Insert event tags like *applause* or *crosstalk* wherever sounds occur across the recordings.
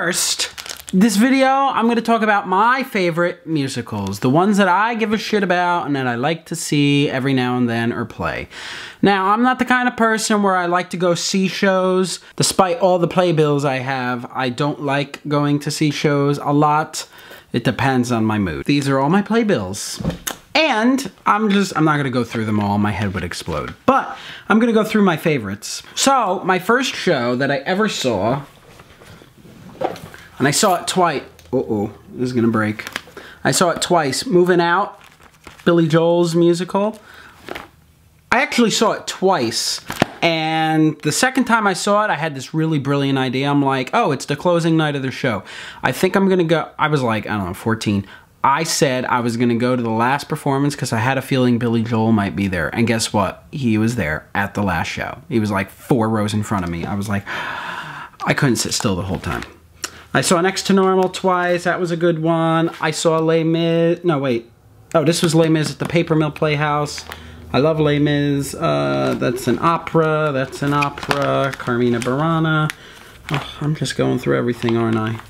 first, this video, I'm to talk about my favorite musicals, the ones that I give a shit about and that I like to see every now and then or play. Now, I'm not the kind of person where I like to go see shows. Despite all the playbills I have, I don't like going to see shows a lot. It depends on my mood. These are all my playbills. And I'm just, I'm not gonna go through them all, my head would explode. But I'm gonna go through my favorites. So, my first show that I ever saw and I saw it twice. Uh-oh, this is gonna break. I saw it twice. Moving Out, Billy Joel's musical. I actually saw it twice. And the second time I saw it, I had this really brilliant idea. I'm like, oh, it's the closing night of the show. I think I'm gonna go, I was like, I don't know, 14. I said I was gonna go to the last performance because I had a feeling Billy Joel might be there. And guess what? He was there at the last show. He was like four rows in front of me. I was like, I couldn't sit still the whole time. I saw Next to Normal twice. That was a good one. I saw Les Mis. No, wait. Oh, this was Les Mis at the Paper Mill Playhouse. I love Les Mis. Uh, that's an opera. That's an opera. Carmina Burana. Oh, I'm just going through everything, aren't I?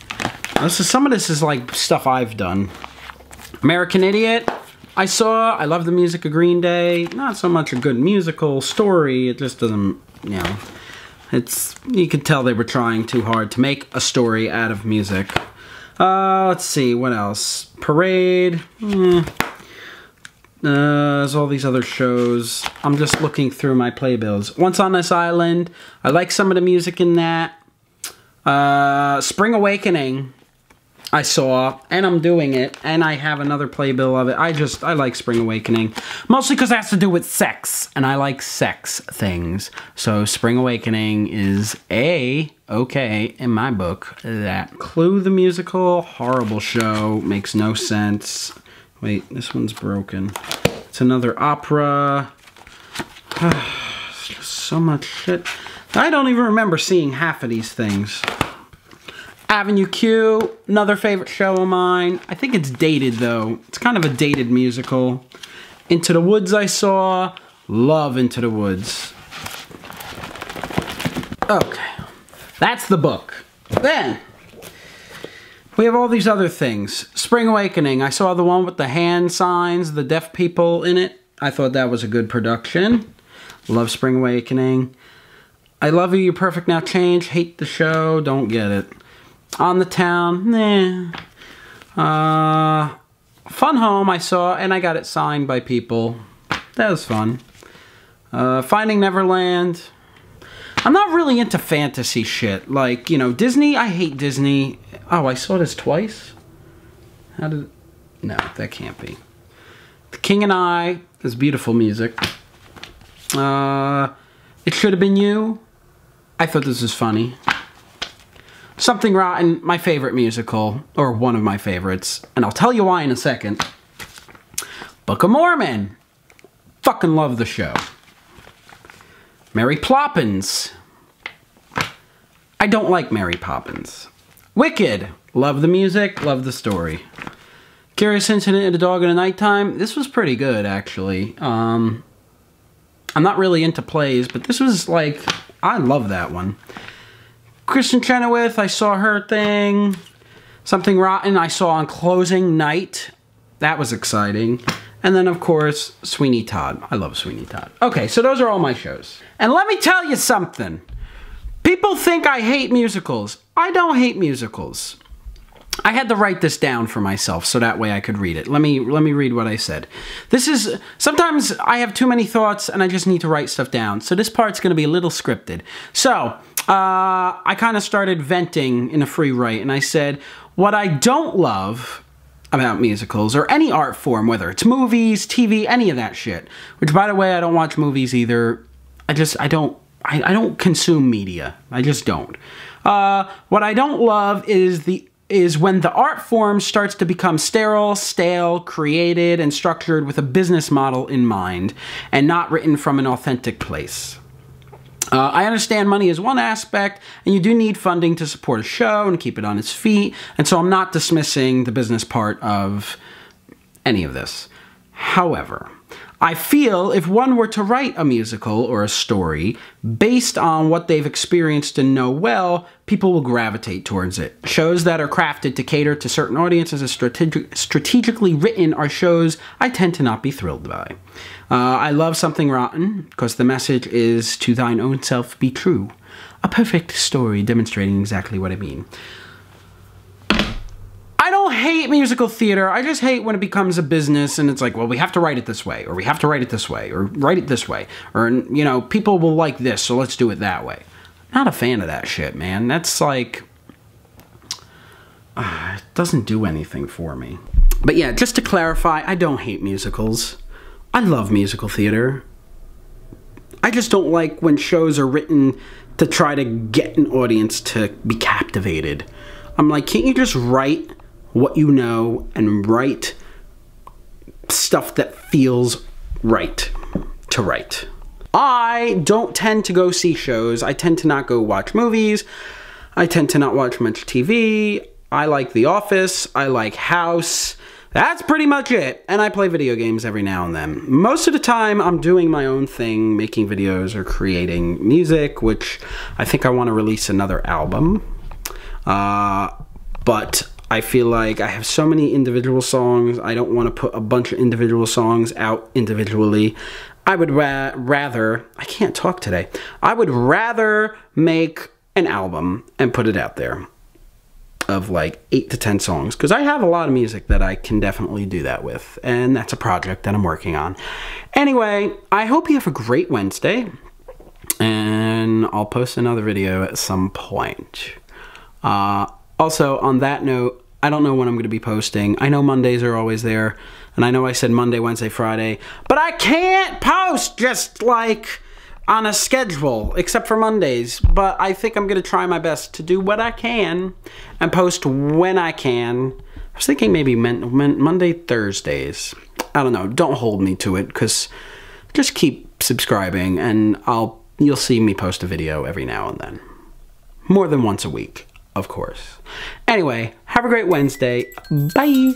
This is, some of this is like stuff I've done. American Idiot. I saw. I love the music of Green Day. Not so much a good musical story. It just doesn't, you know. It's you could tell they were trying too hard to make a story out of music. Uh, let's see what else. Parade. Eh. Uh, there's all these other shows. I'm just looking through my playbills. Once on This Island. I like some of the music in that. Uh, Spring Awakening. I saw, and I'm doing it, and I have another playbill of it. I just, I like Spring Awakening. Mostly because it has to do with sex, and I like sex things. So Spring Awakening is a okay in my book. That Clue the Musical, horrible show, makes no sense. Wait, this one's broken. It's another opera. *sighs* so much shit. I don't even remember seeing half of these things. Avenue Q, another favorite show of mine. I think it's dated though. It's kind of a dated musical. Into the Woods I saw. Love Into the Woods. Okay. That's the book. Then, we have all these other things. Spring Awakening. I saw the one with the hand signs, the deaf people in it. I thought that was a good production. Love Spring Awakening. I Love You, You're Perfect Now Change. Hate the show. Don't get it. On the Town. Uh, Fun Home I saw, and I got it signed by people. That was fun. Uh, Finding Neverland. I'm not really into fantasy shit. Like, you know, Disney, I hate Disney. Oh, I saw this twice? How did... No, that can't be. The King and I is beautiful music. Uh, It Should Have Been You. I thought this was funny. Something Rotten, my favorite musical, or one of my favorites, and I'll tell you why in a second. Book of Mormon. Fucking love the show. Mary Ploppins. I don't like Mary Poppins. Wicked. Love the music, love the story. Curious Incident of the Dog in the Nighttime. This was pretty good, actually. Um, I'm not really into plays, but this was like, I love that one. Kristin Chenoweth, I saw her thing. Something Rotten, I saw on closing night. That was exciting. And then, of course, Sweeney Todd. I love Sweeney Todd. Okay, so those are all my shows. And let me tell you something. People think I hate musicals. I don't hate musicals. I had to write this down for myself so that way I could read it. Let me let me read what I said. This is sometimes I have too many thoughts and I just need to write stuff down. So this part's going to be a little scripted. So, uh, I kind of started venting in a free write and I said, what I don't love about musicals or any art form, whether it's movies, TV, any of that shit. Which, by the way, I don't watch movies either. I just, I don't, I, I don't consume media. I just don't. Uh, what I don't love is the is when the art form starts to become sterile, stale, created, and structured with a business model in mind, and not written from an authentic place. Uh, I understand money is one aspect, and you do need funding to support a show and keep it on its feet, and so I'm not dismissing the business part of any of this. However, I feel if one were to write a musical or a story based on what they've experienced and know well, people will gravitate towards it. Shows that are crafted to cater to certain audiences strategic, strategically written are shows I tend to not be thrilled by. Uh, I love Something Rotten because the message is to thine own self be true. A perfect story demonstrating exactly what I mean. Hate musical theater. I just hate when it becomes a business and it's like, well, we have to write it this way, or we have to write it this way, or write it this way, or, you know, people will like this, so let's do it that way. Not a fan of that shit, man. That's like, uh, it doesn't do anything for me. But yeah, just to clarify, I don't hate musicals. I love musical theater. I just don't like when shows are written to try to get an audience to be captivated. I'm like, can't you just write what you know and write stuff that feels right to write. I don't tend to go see shows. I tend to not go watch movies. I tend to not watch much TV. I like The Office. I like House. That's pretty much it. And I play video games every now and then. Most of the time, I'm doing my own thing, making videos or creating music, which I think I want to release another album. Uh, but I feel like I have so many individual songs. I don't want to put a bunch of individual songs out individually. I would ra rather, I can't talk today. I would rather make an album and put it out there of like eight to 10 songs because I have a lot of music that I can definitely do that with. And that's a project that I'm working on. Anyway, I hope you have a great Wednesday and I'll post another video at some point. Uh, also, on that note, I don't know when I'm going to be posting. I know Mondays are always there, and I know I said Monday, Wednesday, Friday, but I can't post just like on a schedule, except for Mondays. But I think I'm going to try my best to do what I can and post when I can. I was thinking maybe Monday, Thursdays. I don't know. Don't hold me to it, because just keep subscribing, and I'll you'll see me post a video every now and then. More than once a week of course. Anyway, have a great Wednesday. Bye.